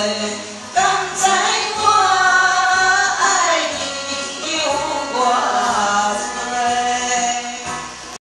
Amen.